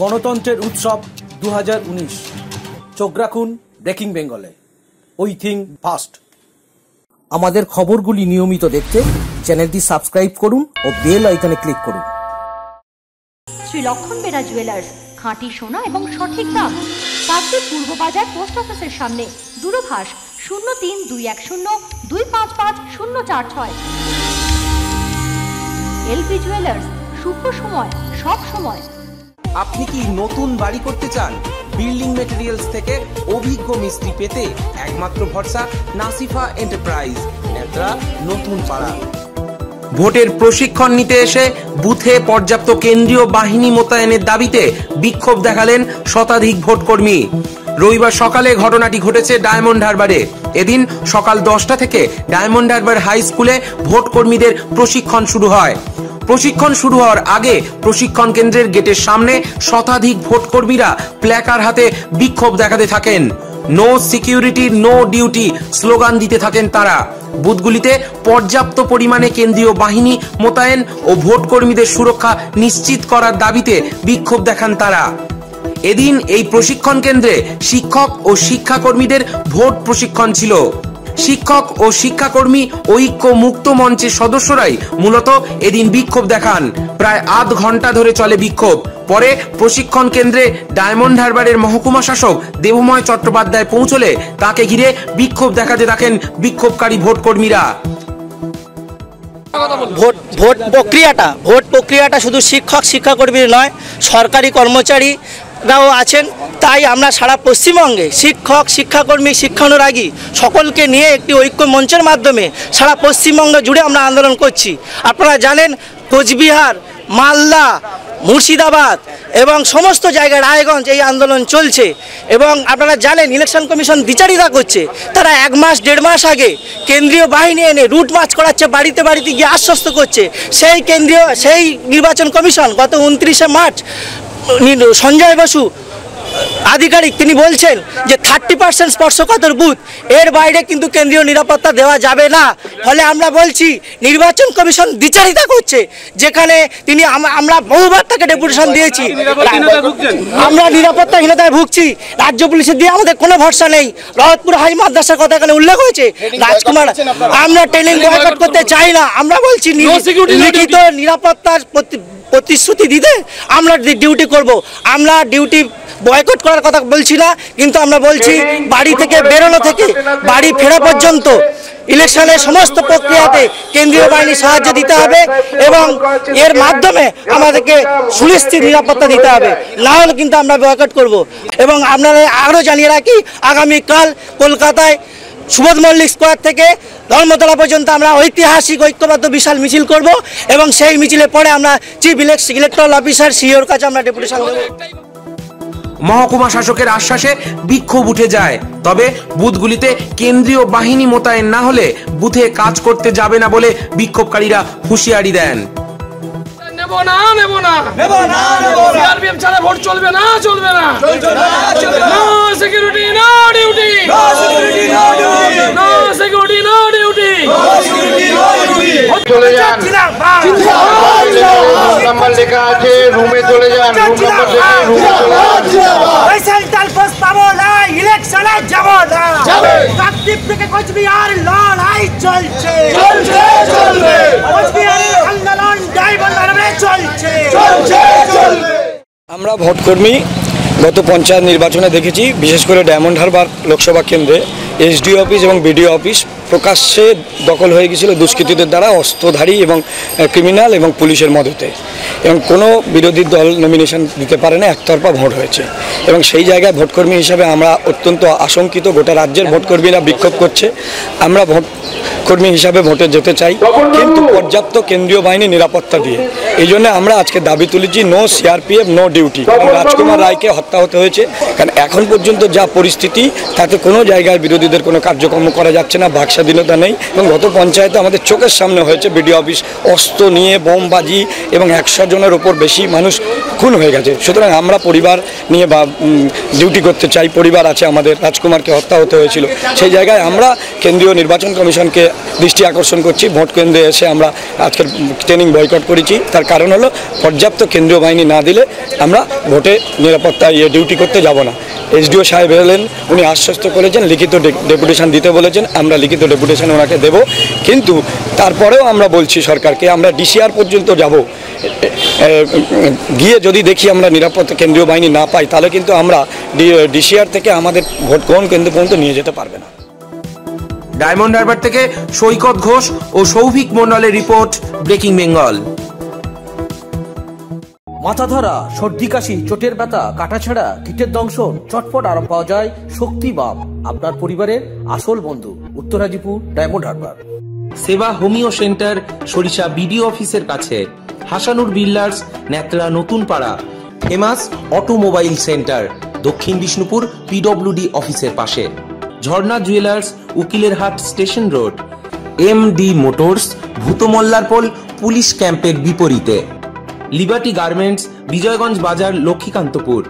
গণতন্ত্রের উৎসব দু হাজার উনিশ। চোখ রাখুন ব্রেকিং বেঙ্গলে। We think fast. আমাদের খবরগুলি নিয়মিত দেখতে চ্যানেলটি সাবস্ক্রাইব করুন ও বেল আইকনে ক্লিক করুন। শ্রী লক্ষণ বেরা জুয়েলার্স, খাঁটি সোনা এবং সঠিক দাম। পাবলিক পূর্ব বাজার পোস্ট অফিসের সামনে, দূরভাষ শূন্য তিন দুই এক শূন্য দুই পাঁচ পাঁচ শূন্য চার ছয়। এলপি জুয়েলার্স, শুভ সময়, সব সময়। আপনি কি নতুন বাড়ি করতে চান? বিল্ডিং মেটেরিয়ালস থেকে অভিজ্ঞ মিস্ত্রি পেতে একমাত্র ভরসা নাসিফা এন্টারপ্রাইজ। নেত্রা, নতুন পাড়া। ভোটের প্রশিক্ষণ নিতে এসে বুথে পর্যাপ্ত কেন্দ্রীয় বাহিনী মোতায়েনের দাবিতে বিক্ষোভ দেখালেন শতাধিক ভোটকর্মী। রবিবার সকালে ঘটনাটি ঘটেছে ডায়মন্ড হারবারে। এদিন সকাল দশটা থেকে ডায়মন্ড হারবার হাই স্কুলে ভোট কর্মীদের প্রশিক্ষণ শুরু হয়। প্রশিক্ষণ শুরু হওয়ার আগে প্রশিক্ষণ কেন্দ্রের গেটের সামনে শতাধিক ভোটকর্মীরা প্ল্যাকার হাতে বিক্ষোভ দেখাতে থাকেন। No security, no duty slogan দিতে থাকেন তারা। বুথগুলিতে পর্যাপ্ত পরিমাণে কেন্দ্রীয় বাহিনী মোতায়েন ও ভোটকর্মীদের সুরক্ষা নিশ্চিত করার দাবিতে বিক্ষোভ দেখান তারা। এদিন এই প্রশিক্ষণ কেন্দ্রে শিক্ষক ও শিক্ষাকর্মীদের ভোট প্রশিক্ষণ ছিল। শিক্ষক ও শিক্ষাকর্মী ঐক্য মুক্ত মঞ্চের সদস্যরাই মূলত এদিন বিক্ষোভ দেখান। প্রায় আধ ঘণ্টা ধরে চলে বিক্ষোভ। পরে প্রশিক্ষণ কেন্দ্রে ডায়মন্ড হারবারের মহকুমা শাসক দেবময় চট্টোপাধ্যায় পৌঁছলে তাকে ঘিরে বিক্ষোভ দেখাতে থাকেন বিক্ষোভকারী ভোটকর্মীরা। ভোট ভোট প্রক্রিয়াটা ভোট প্রক্রিয়াটা শুধু শিক্ষক, শিক্ষাকর্মী নয়, সরকারি কর্মচারীরাও আছেন। তাই আমরা সারা পশ্চিমবঙ্গে শিক্ষক, শিক্ষাকর্মী, শিক্ষানুরাগী সকলকে নিয়ে একটি ঐক্য মঞ্চের মাধ্যমে সারা পশ্চিমবঙ্গ জুড়ে আমরা আন্দোলন করছি। আপনারা জানেন, কোচবিহার, মালদা, মুর্শিদাবাদ এবং সমস্ত জায়গায় রায়গঞ্জ এই আন্দোলন চলছে এবং আপনারা জানেন, ইলেকশন কমিশন বিচারিতা করছে। তারা এক মাস, দেড় মাস আগে কেন্দ্রীয় বাহিনী এনে রুট মার্চ করাচ্ছে, বাড়িতে বাড়িতে গিয়ে আশ্বস্ত করছে। সেই কেন্দ্রীয়, সেই নির্বাচন কমিশন গত উনত্রিশে মার্চ সঞ্জয় বসু আধিকারিক তিনি বলছেন যে থার্টি পার্সেন্ট স্পর্শকাতর বুথ এর বাইরে কিন্তু কেন্দ্রীয় নিরাপত্তা দেওয়া যাবে না। ফলে আমরা বলছি নির্বাচন কমিশন বিচারিতা করছে যেখানে তিনি আমরা বহুবার তাকে ডেপুটেশন দিয়েছি। আমরা নিরাপত্তাহীনতায় ভুগছি রাজ্য পুলিশের দিয়ে আমাদের কোনো ভরসা নেই। রহতপুর হাই মাদ্রাসার কথা এখানে উল্লেখ হয়েছে। রাজকুমার আমরা ট্রেনিং বয়কট করতে চাই না। আমরা বলছি লিখিত নিরাপত্তার প্রতি- প্রতিশ্রুতি দিতে আমরা ডিউটি করব। আমরা ডিউটি বয়কট করার কথা বলছি না কিন্তু আমরা বলছি বাড়ি থেকে বেরোনো থেকে বাড়ি ফেরা পর্যন্ত ইলেকশনের সমস্ত প্রক্রিয়াতে কেন্দ্রীয় বাহিনী সাহায্য দিতে হবে এবং এর মাধ্যমে আমাদেরকে সুনিশ্চিত নিরাপত্তা দিতে হবে। না হলে কিন্তু আমরা বয়কট করব। এবং আপনারা আরও জানিয়ে রাখি আগামীকাল কলকাতায় সুবোধ মল্লিক স্কোয়ার থেকে ধর্মতলা পর্যন্ত আমরা ঐতিহাসিক ঐক্যবদ্ধ বিশাল মিছিল করব এবং সেই মিছিলের পরে আমরা চিফ ইলেকট্রাল অফিসার সিওর কাছে আমরা ডেপুটেশন দেবো। মহকুমা শাসকের আশ্বাসে বিক্ষোভ উঠে যায়। তবে বুথগুলিতে কেন্দ্রীয় বাহিনী মোতায়েন না হলে বুথে কাজ করতে যাবে না বলে বিক্ষোভকারীরা হুঁশিয়ারি দেন। নেব না নেব না। নেব না সিআরপিএফ ছাড়া ভোট চলবে না চলবে না। No security no. Duty no security no চলে যান। নাম্বার লেখা আছে রুমে চলে যান। রুম নাম্বার দেখে রুমে চলে আমরা ভোটকর্মী গত পঞ্চায়েত নির্বাচনে দেখেছি বিশেষ করে ডায়মন্ড হারবার লোকসভা কেন্দ্রে এসডি অফিস এবং বিডিও অফিস প্রকাশ্যে দখল হয়ে গিয়েছিল দুষ্কৃতীদের দ্বারা অস্ত্রধারী এবং ক্রিমিনাল এবং পুলিশের মদতে। এবং কোনো বিরোধী দল নমিনেশন দিতে পারে না, একতরফা ভোট হয়েছে। এবং সেই জায়গায় ভোটকর্মী হিসাবে আমরা অত্যন্ত আশঙ্কিত, গোটা রাজ্যের ভোটকর্মীরা বিক্ষোভ করছে। আমরা ভোট কর্মী হিসাবে ভোটে যেতে চাই, কিন্তু পর্যাপ্ত কেন্দ্রীয় বাহিনী নিরাপত্তা দিয়ে। এই জন্য আমরা আজকে দাবি তুলেছি no CRPF no duty Rajkumar রায়কে হত্যা হতে হয়েছে। কারণ এখন পর্যন্ত যা পরিস্থিতি, তাতে কোনো জায়গায় বিরোধীদের কোনো কার্যক্রম করা যাচ্ছে না বাক স্বাধীনতা নেই। এবং গত পঞ্চায়েতে আমাদের চোখের সামনে হয়েছে বিডিও অফিস, অস্ত্র নিয়ে বোমবাজি এবং একশো জনের ওপর বেশি মানুষ খুন হয়ে গেছে। সুতরাং আমরা পরিবার নিয়ে বা ডিউটি করতে চাই, পরিবার আছে আমাদের, রাজকুমারকে হত্যা হতে হয়েছিল। সেই জায়গায় আমরা কেন্দ্রীয় নির্বাচন কমিশনকে দৃষ্টি আকর্ষণ করছি। ভোট কেন্দ্রে এসে আমরা আজকের ট্রেনিং বয়কট করেছি। তার কারণ হলো, পর্যাপ্ত কেন্দ্রীয় বাহিনী না দিলে আমরা ভোটে নিরাপত্তা ইয়ে ডিউটি করতে যাব না। এসডিও সাহেব এলেন, উনি আশ্বস্ত করেছেন, লিখিত ডেপুটেশন দিতে বলেছেন, আমরা লিখিত ডেপুটেশন ওনাকে দেব। কিন্তু তারপরেও আমরা বলছি সরকারকে, আমরা ডিসিআর পর্যন্ত যাব। গিয়ে যদি দেখি আমরা নিরাপত্তা কেন্দ্রীয় বাহিনী না পাই, তাহলে কিন্তু আমরা ডিসিআর থেকে আমাদের ভোট গ্রহণ কেন্দ্র পর্যন্ত নিয়ে যেতে পারবে না। ডায়মন্ড হারবার থেকে সৈকত ঘোষ ও সৌভিক মন্ডলের রিপোর্ট ব্রেকিং বেঙ্গল। মাথা ধরা সর্দি কাশি চোটের ব্যথা কাটাছেড়া কীটের দংশন চটপট আরাম পাওয়া যায় শক্তি বাপ আপনার পরিবারের আসল বন্ধু Uttarajipur Diamond Harbour. Seva homeo centre Sarisha BDO অফিসের কাছে। হাসানুর বিল্ডার্স নেত্রা নতুন পাড়া। ফেমাস অটোমোবাইল সেন্টার দক্ষিণ বিষ্ণুপুর পিডব্লিউডি অফিসের পাশে। ঝর্ণা জুয়েলার্স, উকিলের হাট, station road. M D motors, Bhutmallarpol police ক্যাম্পের বিপরীতে। লিবার্টি গার্মেন্টস, বিজয়গঞ্জ বাজার, লক্ষ্মীকান্তপুর।